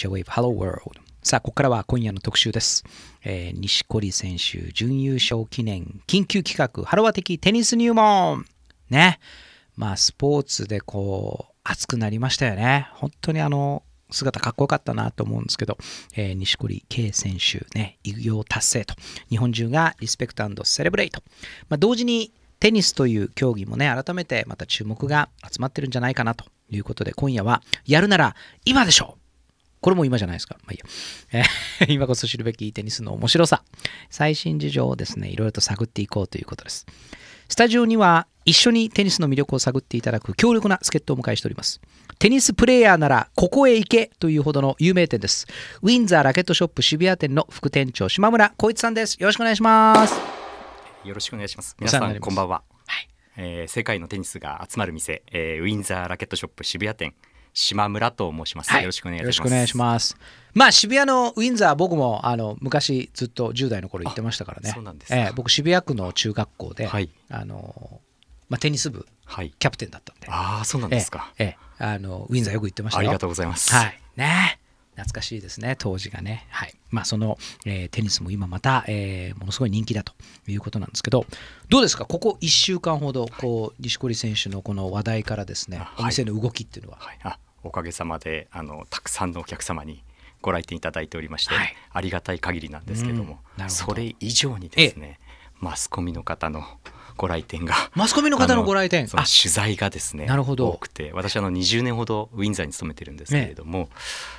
J-Wave Hello World. さあここからは今夜の特集です、えー西堀選手準優勝記念緊急企画ハロワ的テニス入門。ね。まあスポーツでこう熱くなりましたよね。本当にあの姿かっこよかったなと思うんですけど、えー西堀圭選手ね偉業達成と。日本中がリスペクトセレブレイト、まあ、同時にテニスという競技もね改めてまた注目が集まってるんじゃないかなということで今夜はやるなら今でしょう。これも今じゃないですか。まあいいや。えー 今こそ知るべきテニスの面白さ、最新事情をですね、いろいろと探っていこうということです。スタジオには一緒にテニスの魅力を探っていただく強力な助っ人をお迎えしております。テニスプレーヤーならここへ行けというほどの有名店です。ウィンザーラケットショップ渋谷店の副店長島村光一さんです。よろしくお願いします。よろしくお願いします皆さんこんばんは。はいえー世界のテニスが集まる店、えーウィンザーラケットショップ渋谷店島村と申します。よろしくお願いします。よろしくお願いします。まあ渋谷のウィンザー僕もあの昔ずっと10代の頃行ってましたからね。あそうなんですかええ僕渋谷区の中学校で、はいあのまあテニス部はい。キャプテンだったんで。ああ、そうなんですか。ええええあのウィンザーよく行ってましたよ。ありがとうございます。はい。ね懐かしいですね、当時がね。はい。まあ、その、えーテニスも今また、えーものすごい人気だということなんですけど、どうですか、ここ1週間ほど、こう、錦織選手のこの話題からですねお店の動きっていうのは。はい。あ、おかげさまであのたくさんのお客様にご来店いただいておりまして、はい。ありがたい限りなんですけども、うんど。それ以上にですね、マスコミの方のご来店が マスコミの方のご来店。あそのあ。取材がですねなるほど。多くて私あの20年ほどウィンザーに勤めてるんですけれども、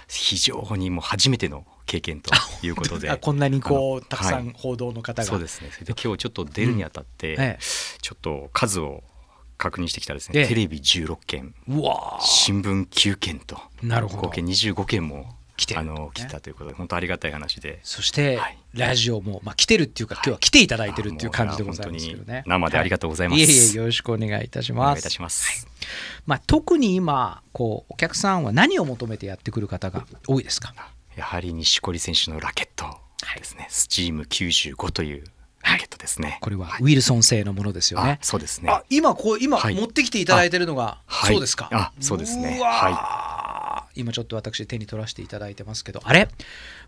非常にもう初めての経験ということであこんなにこう、たくさはいん報道の方が。そうですね。それで今日ちょっと出るにあたって、ええ。ちょっと数を確認してきたらですええ。ね、テレビ16件新聞9件となるほど。合計25件も来てるあの来たということで本当ありがたい話で。そして、はい。ラジオも、まあ、来てるっていうか、今日は来ていただいてるっていう感じでございますけどね。生でありがとうございます。はいいえいえ、よろしくお願いいたしおます。願いいたします。まあ、特に今こうお客さんは何を求めてやってくる方が多いですか？やはり錦織選手のラケットですね、スチーム95というラケットですね。これはウィルソン製のものですよねあ。そうですね。あ今こう今はい持ってきていただいてるのが、はいそうですか？あそうですねうわー今ちょっと私手に取らせていただいてますけどあれ？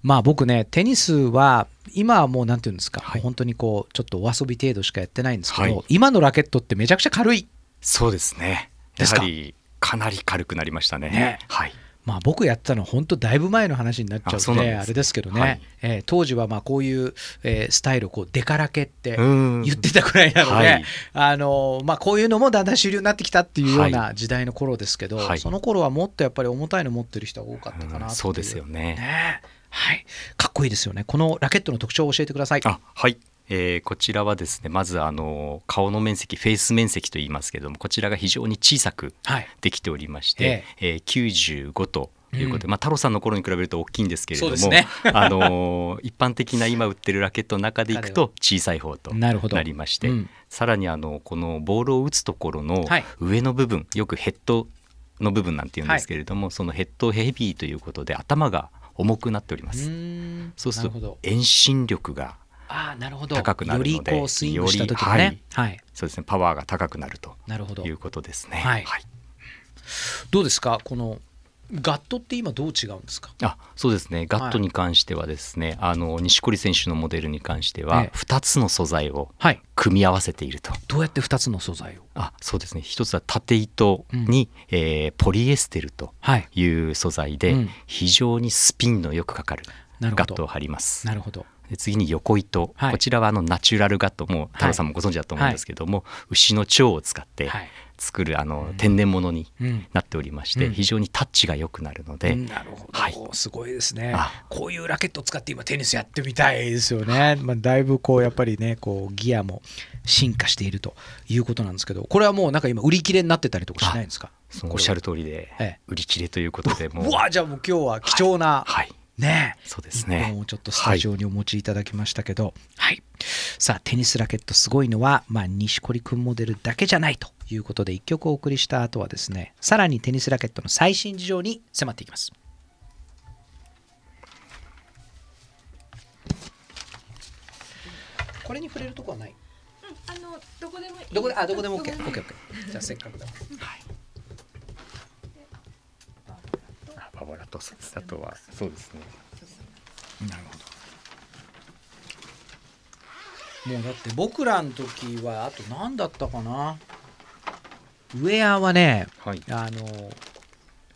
まあ僕ねテニスは今はもうなんていうんですか、本当にこうちょっとお遊び程度しかやってないんですけど、はい今のラケットってめちゃくちゃ軽い。そうですね。ですか？やはりかなり軽くなりましたね。ねはい。まあ、僕やってたのは本当だいぶ前の話になっちゃうのであれですけどね、はい。えー当時はまあこういう、えースタイルをこうデカラケってうん。言ってたくらいなので、はい。あのまあ、こういうのもだんだん主流になってきたっていうような時代の頃ですけど、はい。その頃はもっとやっぱり重たいの持ってる人が多かったかなうんそうですよね。ね。はい、かっこいいですよね。このラケットの特徴を教えてください。あはい、えーこちらはですねまずあの顔の面積フェイス面積と言いますけれどもこちらが非常に小さくはい。できておりまして、えー95ということで、うん。まあ、太郎さんの頃に比べると大きいんですけれども、ね。あのー一般的な今売ってるラケットの中でいくと小さい方となるほど。なりまして、うん。さらにあのこのボールを打つところのはい。上の部分、よくヘッドの部分なんて言うんですけれども、そのヘッドヘビーということで頭が重くなっておりまうす。そうすると遠心力があーなるほど。高くなるのでよりこうスイングした時のね。より、はい、そうですね。パワーが高くなると。なるほど。いうことですね。はい。どうですか？このガットって今どう違うんですか？あそうですね。ガットに関してはですね、あの錦織選手のモデルに関してはええ。2つの素材をはい。組み合わせていると。どうやって2つの素材を？あそうですね。一つは縦糸に、えーポリエステルとはい。いう素材で、うん。非常にスピンのよくかかるガットを貼ります。なるほど。で次に横糸、はい。こちらはあのナチュラルガットも太郎さんもご存知だと思うんですけども、牛の腸を使ってはい。作るあの天然物にうんなっておりまして、うん。非常にタッチが良くなるので、なるほど、はい。すごいですね。あ。こういうラケットを使って今テニスやってみたいですよね、まあ、だいぶこうやっぱりねこうギアも進化しているということなんですけどこれはもうなんか今売り切れになってたりとかしないんですか？おっしゃる通りでええ。売り切れということでもう。わじゃあもう今日は貴重な、はいね。そうです一ね本をちょっとスタジオにお持ちいただきましたけど、はい。さあテニスラケットすごいのは、まあ、錦織君モデルだけじゃないということで1曲お送りした後はですねさらにテニスラケットの最新事情に迫っていきます。これに触れるとこはない？あのどこでもいいどこであどこでも OK OK OK じゃあせっかくだからあバボラッとあとはそうですね。なるほど。もうだって僕らの時はあと何だったかな？ウェアはねはい。あの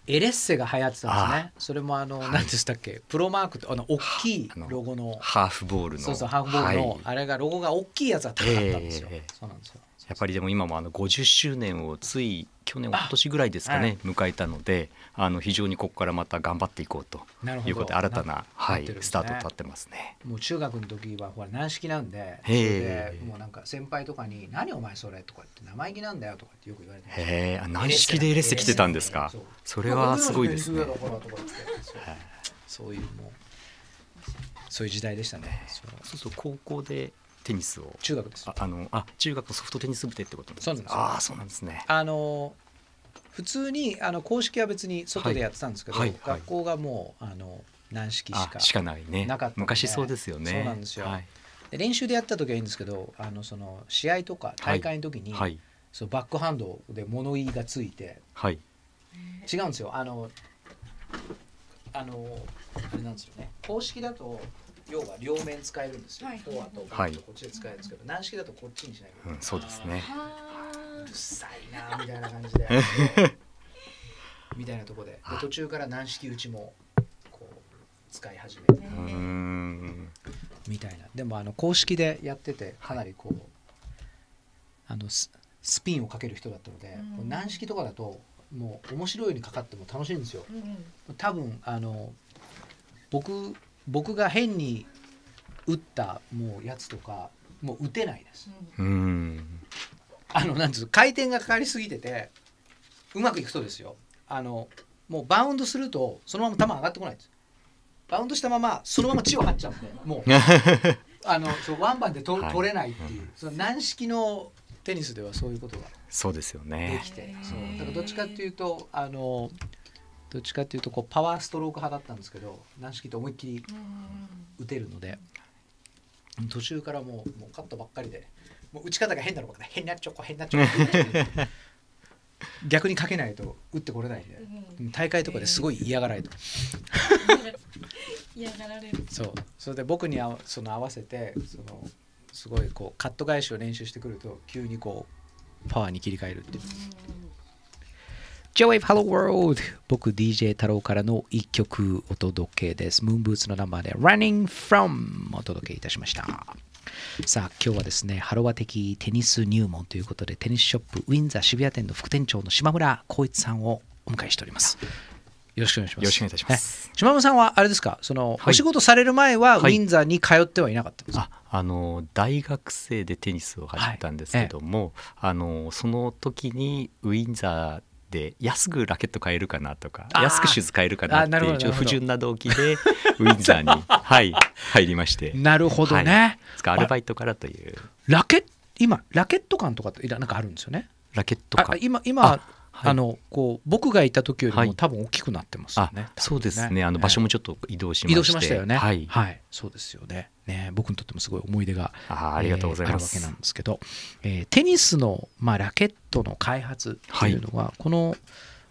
エレッセが流行ってたんですね。それもあの、はい。何でしたっけ？プロマークってあの大きいロゴの。ハーフボールの。そうそうハーフボールの、はい。あれがロゴが大きいやつが高かったんですよ、ええ。そうなんですよやっぱりでも今もあの50周年をつい去年一昨年ぐらいですかね、迎えたのであの非常にここからまた頑張っていこうということで新たなはいスタート立ってますね。もう中学の時はほら軟式なんででもうなんか先輩とかに「何お前それ」とか言って「生意気なんだよ」とかってよく言われてへえあ軟式でエレッセ来てたんですか？それはすごいですね。そう。いうもうそういう時代でしたね。そうそう高校でテニスを。中学です。ああのあ中学のソフトテニス部でってことなんですそうなんです。よああそうなんですね。あの普通にあの公式は別に外でやってたんですけど、はいはい。はい学校がもうあの軟式しかあしかないね。なかった昔そうですよね。そうなんですよ。はい。で練習でやった時はいいんですけどあのその試合とか大会の時に、はい。そのバックハンドで物言いがついてはい。違うんですよ。あのあのあれなんですよね。公式だと要は両面使えるんですよ、はい。フォアとバはい。ックとこっちで使えるんですけど、軟式だとこっちにしなきゃいけない、うんそうですね。うるさいなみたいな感じで。みたいなところでで途中から軟式打ちもこう使い始めてみたいな。でもあの公式でやっててかなりこうあのススピンをかける人だったので、うん。軟式とかだともう面白いようにかかっても楽しいんですよ。うん。多分あの僕僕が変に打ったもうやつとかもう打てないです。うーん。あのなんつう回転がかかりすぎててうまくいくとですよ。あのもうバウンドするとそのまま球上がってこないんです。バウンドしたままそのまま地を張っちゃうんで もう。あのそうワンバンでと、はい。取れないっていう。その軟式のテニスではそういうことがそうですよでね。きて、そう。だからどっちかっていうとあのどっちかっていうとこうパワーストローク派だったんですけど軟式って思いっきり打てるので途中からもうもうカットばっかりでもう打ち方が変なのかなチョコ変なチョコ変なチョコ逆にかけないと打ってこれないんでうん。大会とかですごい嫌がられて 嫌がられる。そう。それで僕にあわその合わせてそのすごいこうカット返しを練習してくると急にこうパワーに切り替えるっていう J-Wave Hello World 僕 DJ 太郎からの一曲お届けです。ムーンブーツのナンバーで Running From お届けいたしました。さあ今日はですね、ハロワ的テニス入門ということでテニスショップウィンザー渋谷店の副店長の島村光一さんをお迎えしております。よろしくお願いします。よろしくお願いいたしますね島村さんはあれですか、その、はいお仕事される前はウはいィンザーに通ってはいなかったんですか、ああの大学生でテニスを始めたんですけども、あのその時にウィンザーで安くラケット買えるかなとか安くシューズ買えるかなっていうちょっと不純な動機でウィンザーに、はい、入りまして。なるほどね。はい。アルバイトからという。ラケット今ラケット感とかってなんかあるんですよね。ラケットあか今今はい。のこう僕がいた時よりはい。も多分大きくなってますよあね。そうですね。あの場所もえちょっと移動しまして。しましたよね。はい、そうですよね。ね僕にとってもすごい思い出があーありがとうございます、えーあるわけなんですけど、えーテニスのまあラケットの開発っていうのは、この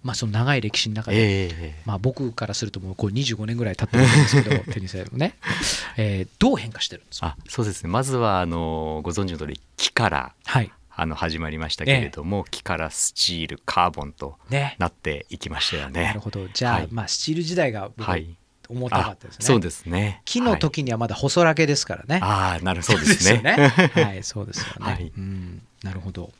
まあその長い歴史の中で。ええまあ、僕からするともうこう25年ぐらい経ってるわけですけど テニスもね、えーどう変化してるんですか？あそうですね。まずはあのご存知の通り木からはいあの始まりましたけれども、木からスチールカーボンとねなっていきましたよね。なるほどじゃあ、はいまあスチール時代が僕はい重たかったですね、そうですね。木の時にはまだ細ラケですからね。はい、ああ、なるそうですね。はい、そうですよね。はいうん、なるほど。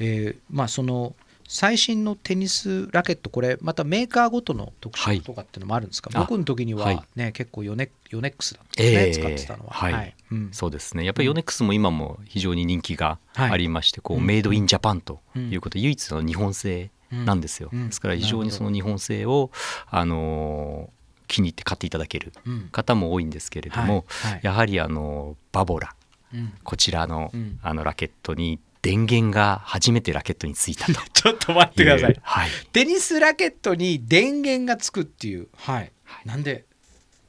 えーまあその最新のテニスラケットこれまたメーカーごとの特はい色とかっていうのもあるんですか？あ僕の時にははい。ね、結構ヨネヨネックスだったね、ええ。使ってたのは。はい。うん。そうですね。やっぱりヨネックスも今も非常に人気がありまして、こううんメイドインジャパンということで、唯一の日本製なんですよ。うん。ですから非常にその日本製をあのー気に入って買っていただけるうん。方も多いんですけれども、はい。はい。やはりあのバボラ。うん。こちらの,、うん。あのラケットに電源が初めてラケットについたと ちょっと待ってください。はい、テニスラケットに電源がつくっていう。はい。なんで？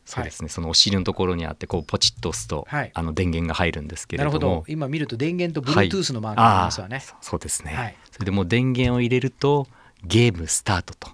そうですね、そのお尻のところにあってこうポチッと押すと、はいあの電源が入るんですけれどもなるほど。今見ると電源とはい Bluetooth のマークがありますよね。あーそそうですね、はいそれでもう電源を入れるとゲームスタートと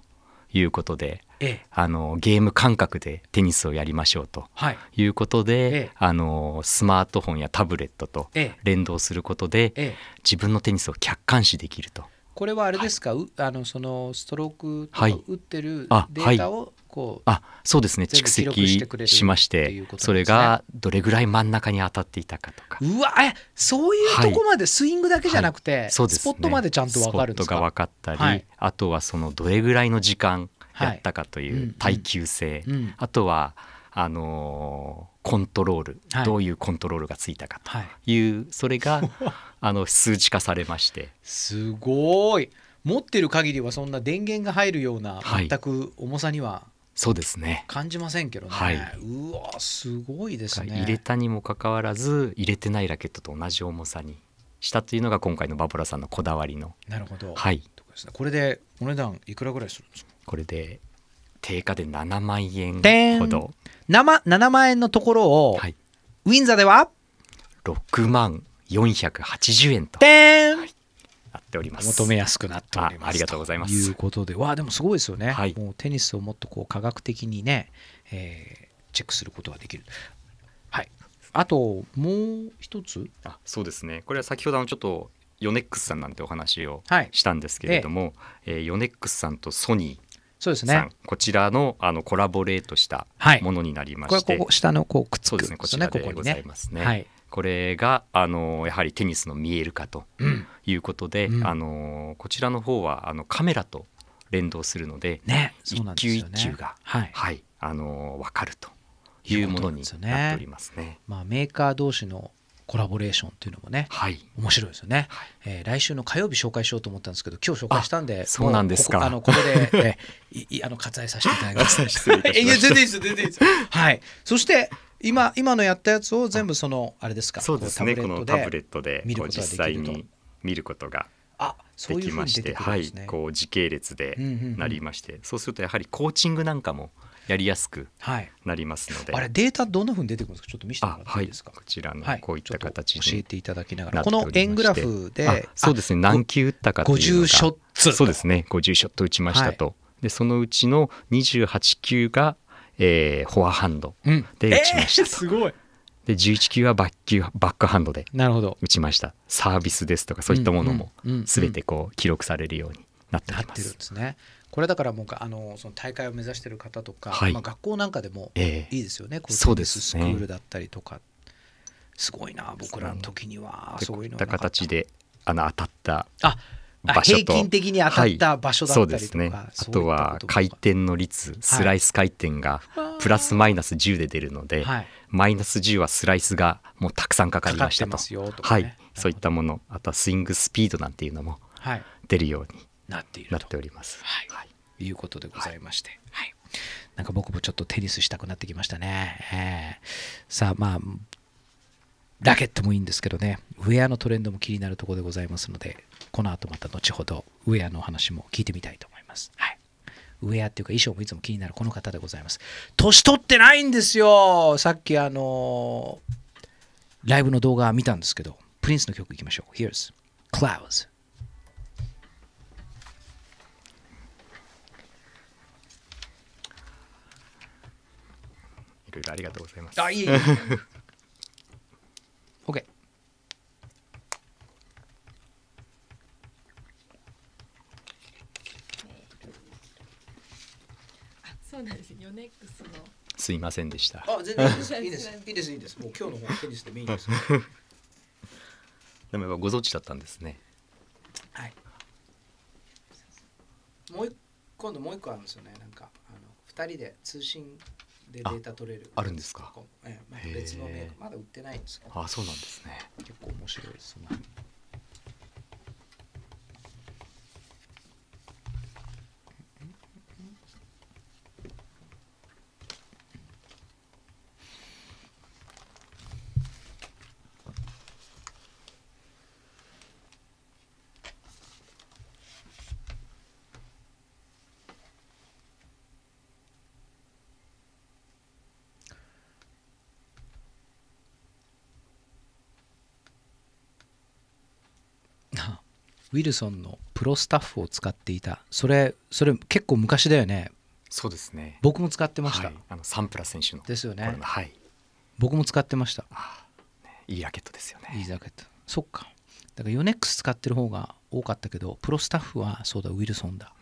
いうことでええあのゲーム感覚でテニスをやりましょうとはい。いうことで、ええ。あのスマートフォンやタブレットとええ。連動することで、ええ。自分のテニスを客観視できると。これはあれですか、うあのそのストロークと打ってるあデータをこう、あそうですね。蓄積しましってね。それがどれぐらい真ん中に当たっていたかとか。うわえそういうとこまで、スイングだけじゃなくて、そうですね。スポットまでちゃんと分かるんですか？スポットが分かったり、はい。あとはそのどれぐらいの時間やったかとはいいう耐久性、うん。あとはあのーコントロール、はい。どういうコントロールがついたかはい。というそれが あの数値化されまして。すごい。持ってる限りはそんな電源が入るようなはい。全く重さにはそうですね。感じませんけどね、はい。うわすごいですね。入れたにもかかわらず入れてないラケットと同じ重さにしたというのが今回のバボラさんのこだわりのなるほど、はい。とこれでお値段いくらぐらいするんですか？これで定価で7万円ほど、7, 7万円のところを、はい、ウィンザーでは？6万480円と。でーん、なっております。求めやすくなっております。あありがとうございます。いうことで。わあでもすごいですよね、はい。もうテニスをもっとこう科学的にね、えーチェックすることができる。はいあともう一つ？あそうですね。これは先ほどのちょっとヨネックスさんなんてお話をはい。したんですけれども、えーヨネックスさんとソニそうですーさん、ねこちらのあのコラボレートしたはい。ものになりまして、ここ下のこうくっつくそうですねこちらでございここにねますね。はい。これがあのやはりテニスの見える化とうん。いうことで、うん。あのこちらの方はあのカメラと連動するので、ね一球一球が、はい。はい、あの分かるというものになっておりますね。まあ、メーカー同士のコラボレーションっていうのもねはい、面白いですよね、はい。えー来週の火曜日紹介しようと思ったんですけど今日紹介したんであそうなんですか。あのここで、えーい いあの割愛させていただきます。いや全然いいですよ全然いいですよ。はい。そして今今のやったやつを全部そのあれですかそうですね。このタブレットで見ることができると。際に見ることがあそうでいうふうに出てきましてはい。くるんですね、こう時系列でうんうんうんなりまして、そうするとやはりコーチングなんかもやりやすくはい。なりますので。あれデータどんなふうに出てくるんですか？ちょっと見せてもらっていですか？こちらのはい。こういった形に教えていただきながら。この円グラフであそうですね。何球打ったかというの50がショットそうですね。50ショット打ちましたと、でそのうちの28球が、えーフォアハンドうん。で打ちましたと。えーすごい。で11球はバッ球バックハンドでなるほど。打ちました。サービスですとかそういったものもうんうんうん全てこう記録されるようになっておなってるんります。ですね。これだからもうあのその大会を目指している方とか、はい。まあ、学校なんかでもええ。いいですよね、こうそうススクールだったりとか。すごいな、僕らの時には。でそういうのこういった。形であの当たった場所と。平均的に当たった場所だったりとか、そうですね。あとは回転の率スライス回転がプラスマイナス10で出るので、はい。マイナス10はスライスがもうたくさんかかりましたと。そういったもの。あとはスイングスピードなんていうのもはい、出るようになっていると。なっております。はい。はい。いうことでございまして、はい。なんか僕もちょっとテニスしたくなってきましたね。えーさあまあラケットもいいんですけどね。ウェアのトレンドも気になるところでございますのでこの後また後ほどウェアのお話も聞いてみたいと思います。はい。ウェアっていうか衣装もいつも気になるこの方でございます。年取ってないんですよ。さっきあのライブの動画見たんですけどプリンスの曲いきましょう。Here's Clouds いろいろありがとうございます。あ、いえいえ。OK。あそうなんですヨネックスのすいませんでした。あ、全然いいです。いいです。いいです。もう今日の方テニスでもいいです。でもやっぱご存知だったんですね。はい。もう一今度もう一個あるんですよね。なんかあの二人で通信でデータ取れる。ああるんですか？ええまあ、別のメーカーまだ売ってないんですけど。あ、そうなんですね。結構面白いです。ウィルソンのプロスタッフを使っていた。それそれ結構昔だよね。そうですね。僕も使ってました、はい、あのサンプラ選手のですよね。はい。僕も使ってました。いいラケットですよね。いいジャケット。そっか。だからヨネックス使ってる方が多かったけどプロスタッフはそうだウィルソンだ。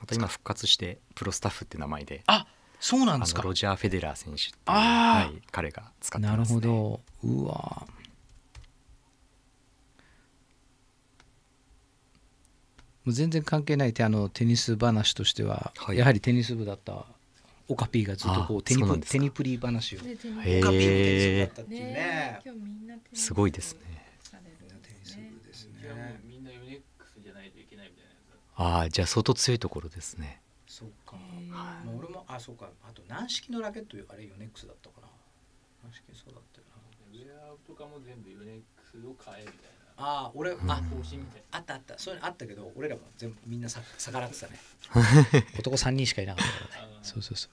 また今復活してプロスタッフって名前であそうなんあですか。のロジャー・フェデラー選手っていうはい、彼が使ってなるます、ね、ほど。うわもう全然関係ないてあのテニス話としては、はい。やはりテニス部だったオカピーがずっとこうあテニプテニプリ話を。オカピーもテニス部だったっていうね。ねすごいですね。あもうみんなヨネックスじゃないといけないみたいなやつ。だああじゃあ相当強いところですね。そうか。へー。まあ俺もあそうか。あと軟式のラケットあれヨネックスだったかな。軟式そうだったよな。ウェアとかも全部ヨネックスを買えみたいああ俺、ん。ああったあった。そういうのあったけど俺らも全部みんなさ逆らってたね。男3人しかいなかったからね。そうそうそう。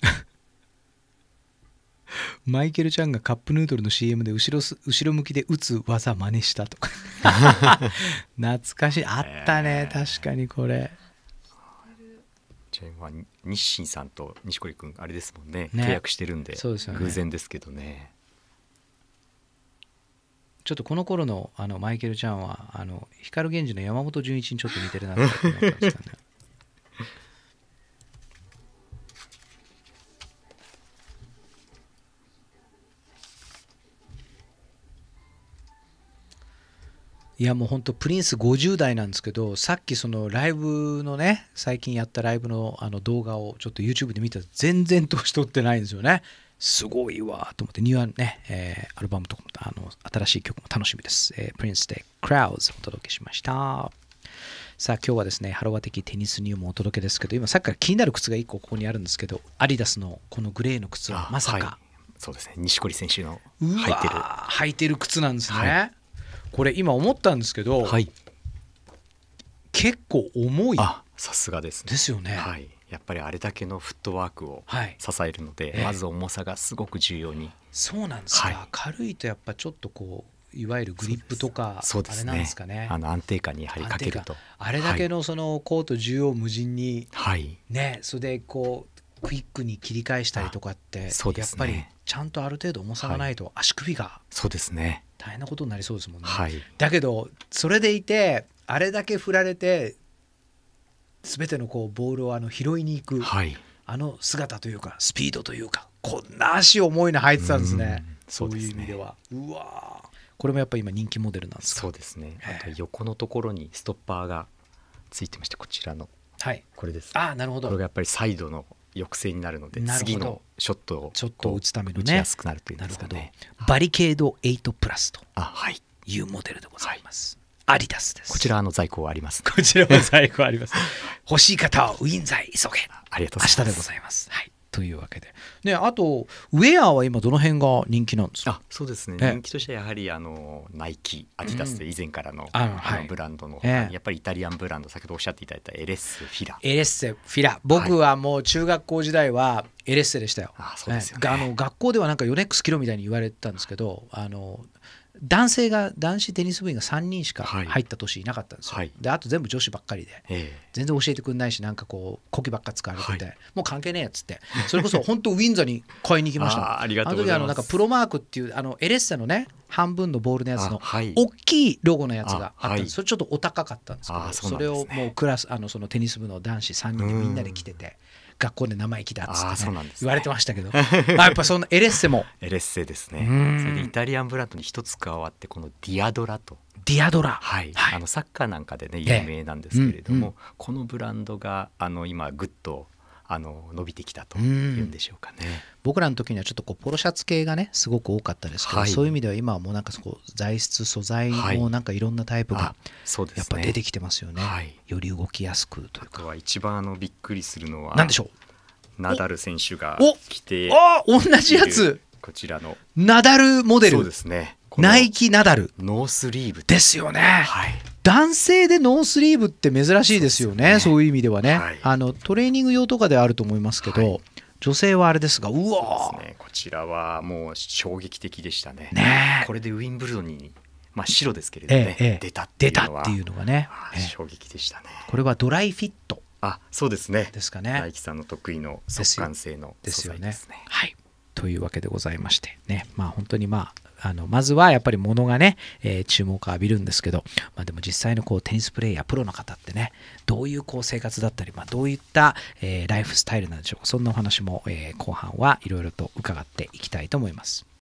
マイケルちゃんがカップヌードルの CM で後ろす後ろ向きで打つ技真似したとか。懐かしい。あったね。確かにこれじゃあ今日清さんと錦織君あれですもんねね。契約してるんでそうですよね。偶然ですけどね。ちょっとこの頃のあのマイケルちゃんはあの光源氏の山本純一にちょっと似てるなって思ったんですけどねいやもう本当プリンス50代なんですけどさっきそのライブのね最近やったライブのあの動画をちょっと YouTube で見たら全然年取ってないんですよね。すごいわと思ってニューアね、えーアルバムとかもあの新しい曲も楽しみです、えープリンスで Crowds お届けしました。さあ今日はですねハロワ的テニスニューもお届けですけど今さっきから気になる靴が1個ここにあるんですけどアディダスのこのグレーの靴はあまさか、はい。そうですね。錦織選手のうわ入ってる。ー履いてる靴なんですね、はこれ今思ったんですけど、はい。結構重い。あさすがですね。ですよね。はい。やっぱりあれだけのフットワークをはい。支えるので、ええ。まず重さがすごく重要に。そうなんですか、はい。軽いとやっぱちょっとこういわゆるグリップとかあれなんですかね。あの安定感にやはりかけると。あれだけのそのコート縦横無尽にはい。ねそれでこうクイックに切り返したりとかって、あそうですね。やっぱりちゃんとある程度重さがないと足首がそうですね。大変なことになりそうですもんね、はい。だけどそれでいてあれだけ振られて全てのこうボールをあの拾いに行く、はい。あの姿というかスピードというかこんな足重いの履いてたんですね。うん。そういう意味では。うわー。これもやっぱり今人気モデルなんですか？そうですね。ええあと横のところにストッパーがついてましてこちらの。はい。これです。ああなるほど。これがやっぱりサイドの抑制になるので次のショットをちょっと打つためのね。打ちやすくなるというですかね。バリケード8プラスとい。いうモデルでございます、アディダスです。こちらの在庫はあります。こちらも在庫あります。欲しい方はウィンザイ急げ。ありがとう明日ございます。でございます。はいというわけで。ねあとウェアは今どの辺が人気なんですか？あそうですね。ええ。人気としてはやはりあのナイキアディダスで以前からの,、ああのはいブランドの、ええ。やっぱりイタリアンブランド先ほどおっしゃっていただいたエレッセフィラ。エレッセフィラ。僕はもう中学校時代はエレッセでしたよ。あそうですあの学校ではなんかヨネックスキロみたいに言われてたんですけどあの男性が男子テニス部員が3人しかはい。入った年いなかったんですよ。はい。であと全部女子ばっかりで。え全然教えてくんないしなんかこうこきばっか使われてて、はもう関係ねえやつって。それこそ本当ウィンザに買いに行きました ありがとうございます。あの時あのなんかプロマークっていうあのエレッセのね半分のボールのやつの大きいロゴのやつがあったんです、あはい。それちょっとお高かったんですけどそれをもうクラスあのそのテニス部の男子3人でみんなで来てて学校で生意気だっつって、ねそうなんですね。言われてましたけど。あやっぱそのエレッセも。エレッセですね。うん。それでイタリアンブランドに一つ加わってこのディアドラと。ディアドラ。はい、はい。あのサッカーなんかでねええ。有名なんですけれども、うんうん。このブランドがあの今ぐっとあの伸びてきたというん。うんでしょうかね。僕らの時にはちょっとこうポロシャツ系がねすごく多かったですけど、はい。そういう意味では今はもうなんかこう材質素材はい。もなんかいろんなタイプがあそうですね。やっぱ出てきてますよね、はい。より動きやすくというあとかは一番あのびっくりするのはなんでしょナダル選手がお着てうあ同じやいつるこちらの。ナダルモデル。そうですね。ナイキナダル。ノースリーブですよね、はい男性でノースリーブって珍しいですよねそうね。いう意味ではね、はい。あのトレーニング用とかではあると思いますけど、はい。女性はあれですがうわね。こちらはもう衝撃的でしたね。ねえ。これでウィンブルドンにまあ白ですけれどね、ええええ。出たってい出うのはたっていうのがね、ええ。あ衝撃でしたね。これはドライフィット。あそうですね。ですかね。大樹さんの得意の速乾性の素ですよね。材ですね。はい。というわけでございましてね。まあ本当にまああのまずはやっぱり物がね、えー注目を浴びるんですけど、まあ、でも実際のこうテニスプレーヤープロの方ってねどういうこう生活だったり、まあ、どういった、えーライフスタイルなんでしょうかそんなお話も、えー後半はいろいろと伺っていきたいと思います。